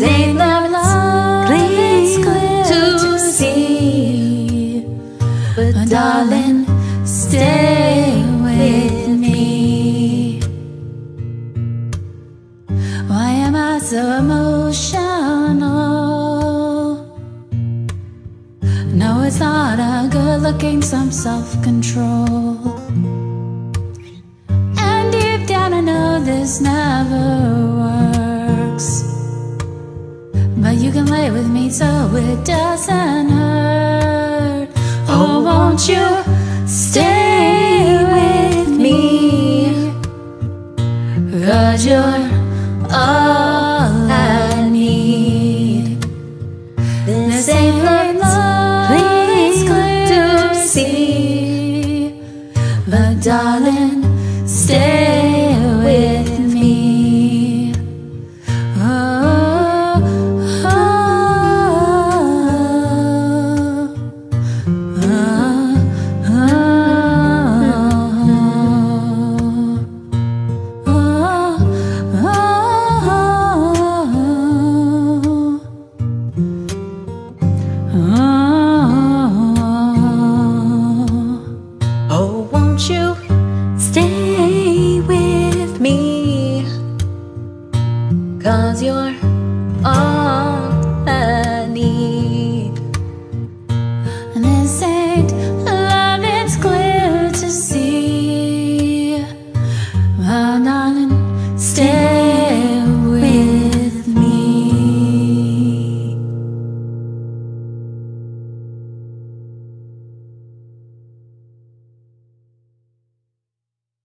Make ain't love, it's clear to see. but darling, stay with me. Why am I so emotional? No, it's not a good looking, some self control. And deep down, I know this never so it doesn't hurt. Oh, won't you stay with me? Cause you're all I need. The same place good to see. But darling, stay with me. Stay with me, cause you're all.